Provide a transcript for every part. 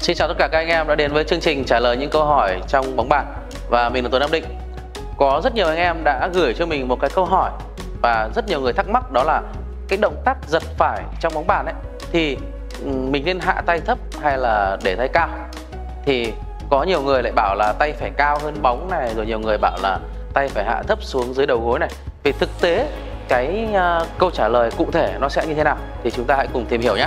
Xin chào tất cả các anh em đã đến với chương trình trả lời những câu hỏi trong bóng bàn và mình là Tuấn Nam Định. Có rất nhiều anh em đã gửi cho mình một cái câu hỏi và rất nhiều người thắc mắc đó là cái động tác giật phải trong bóng bàn ấy thì mình nên hạ tay thấp hay là để tay cao? Thì có nhiều người lại bảo là tay phải cao hơn bóng này rồi nhiều người bảo là tay phải hạ thấp xuống dưới đầu gối này. Vì thực tế cái uh, câu trả lời cụ thể nó sẽ như thế nào thì chúng ta hãy cùng tìm hiểu nhé.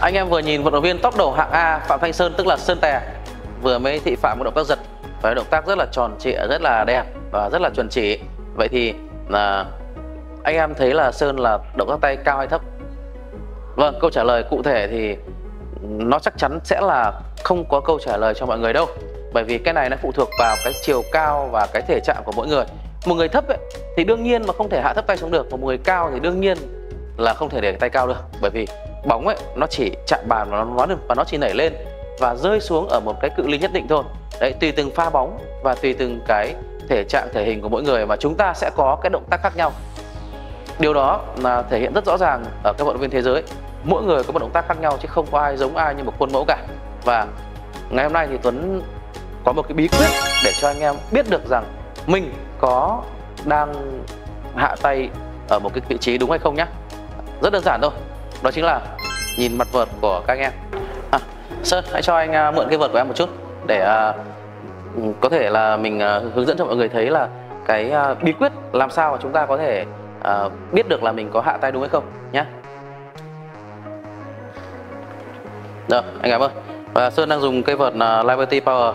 Anh em vừa nhìn vận động viên tốc đầu hạng A Phạm Thanh Sơn tức là Sơn Tè vừa mới thị phạm một động tác giật và động tác rất là tròn trịa, rất là đẹp và rất là chuẩn chỉ. Vậy thì là anh em thấy là Sơn là động tác tay cao hay thấp? Vâng, câu trả lời cụ thể thì nó chắc chắn sẽ là không có câu trả lời cho mọi người đâu. Bởi vì cái này nó phụ thuộc vào cái chiều cao và cái thể trạng của mỗi người. Một người thấp ấy, thì đương nhiên mà không thể hạ thấp tay xuống được, một người cao thì đương nhiên là không thể để tay cao được. Bởi vì bóng ấy, nó chỉ chạm bàn và nó và nó chỉ nảy lên và rơi xuống ở một cái cự ly nhất định thôi. Đấy, tùy từng pha bóng và tùy từng cái thể trạng, thể hình của mỗi người mà chúng ta sẽ có cái động tác khác nhau. Điều đó là thể hiện rất rõ ràng ở các vận động viên thế giới. Mỗi người có một động tác khác nhau chứ không có ai giống ai như một khuôn mẫu cả. Và ngày hôm nay thì Tuấn có một cái bí quyết để cho anh em biết được rằng mình có đang hạ tay ở một cái vị trí đúng hay không nhé rất đơn giản thôi đó chính là nhìn mặt vợt của các anh em. À, Sơn hãy cho anh uh, mượn cái vợt của em một chút để uh, có thể là mình uh, hướng dẫn cho mọi người thấy là cái uh, bí quyết làm sao mà chúng ta có thể uh, biết được là mình có hạ tay đúng hay không nhé rồi anh cảm ơn. Và Sơn đang dùng cây vợt uh, Liberty Power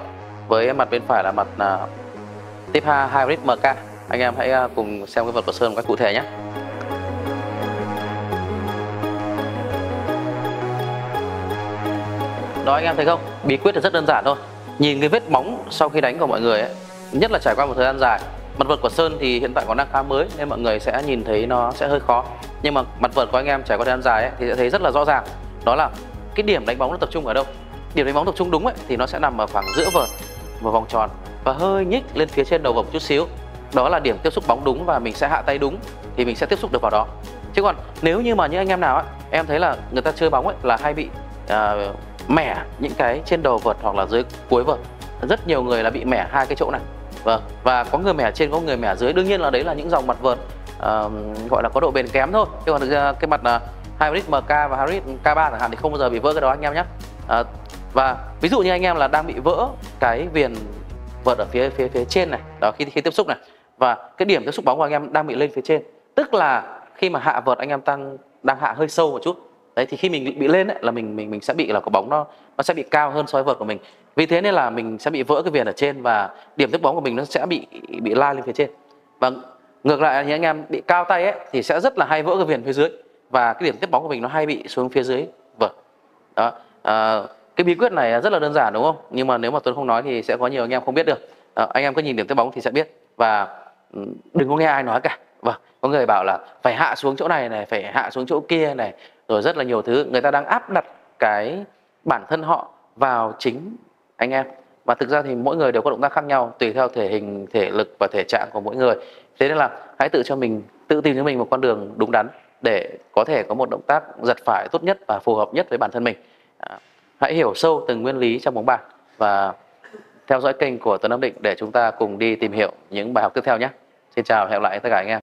với mặt bên phải là mặt uh, Tipa Hybrid MK anh em hãy uh, cùng xem cái vợt của Sơn một cách cụ thể nhé đó anh em thấy không? Bí quyết là rất đơn giản thôi. Nhìn cái vết bóng sau khi đánh của mọi người ấy, nhất là trải qua một thời gian dài. Mặt vợt của sơn thì hiện tại còn đang khá mới nên mọi người sẽ nhìn thấy nó sẽ hơi khó. Nhưng mà mặt vợt của anh em trải qua thời gian dài ấy, thì sẽ thấy rất là rõ ràng. Đó là cái điểm đánh bóng nó tập trung ở đâu? Điểm đánh bóng tập trung đúng ấy, thì nó sẽ nằm ở khoảng giữa vợt và vòng tròn và hơi nhích lên phía trên đầu vợt một chút xíu. Đó là điểm tiếp xúc bóng đúng và mình sẽ hạ tay đúng thì mình sẽ tiếp xúc được vào đó. Chứ còn nếu như mà những anh em nào ấy, em thấy là người ta chơi bóng ấy là hay bị uh, mẻ những cái trên đầu vợt hoặc là dưới cuối vợt rất nhiều người là bị mẻ hai cái chỗ này. Vâng và có người mẻ trên có người mẻ dưới. Đương nhiên là đấy là những dòng mặt vợt uh, gọi là có độ bền kém thôi. Chứ còn thực ra cái mặt uh, hybrid mk và hybrid k 3 chẳng hạn thì không bao giờ bị vỡ cái đó anh em nhé uh, ờ, và ví dụ như anh em là đang bị vỡ cái viền vợt ở phía phía phía trên này đó khi khi tiếp xúc này. Và cái điểm tiếp xúc bóng của anh em đang bị lên phía trên. Tức là khi mà hạ vợt anh em tăng đang hạ hơi sâu một chút đấy thì khi mình bị, lên ấy, là mình mình mình sẽ bị là quả bóng nó nó sẽ bị cao hơn so với vợt của mình. Vì thế nên là mình sẽ bị vỡ cái viền ở trên và điểm tiếp bóng của mình nó sẽ bị bị lai lên phía trên. Và ngược lại thì anh em bị cao tay ấy thì sẽ rất là hay vỡ cái viền phía dưới và cái điểm tiếp bóng của mình nó hay bị xuống phía dưới vợt. Đó à, cái bí quyết này rất là đơn giản đúng không? Nhưng mà nếu mà tôi không nói thì sẽ có nhiều anh em không biết được. À, anh em cứ nhìn điểm tiếp bóng thì sẽ biết và ừ, đừng có nghe ai nói cả. Vâng có người bảo là phải hạ xuống chỗ này này phải hạ xuống chỗ kia này rồi rất là nhiều thứ người ta đang áp đặt cái bản thân họ vào chính anh em và thực ra thì mỗi người đều có động tác khác nhau tùy theo thể hình thể lực và thể trạng của mỗi người thế nên là hãy tự cho mình tự tìm cho mình một con đường đúng đắn để có thể có một động tác giật phải tốt nhất và phù hợp nhất với bản thân mình à, hãy hiểu sâu từng nguyên lý trong bóng bàn và theo dõi kênh của Tuấn Nam Định để chúng ta cùng đi tìm hiểu những bài học tiếp theo nhé. Xin chào hẹn gặp lại tất cả anh em.